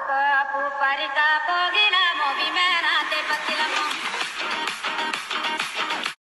का परिता पगी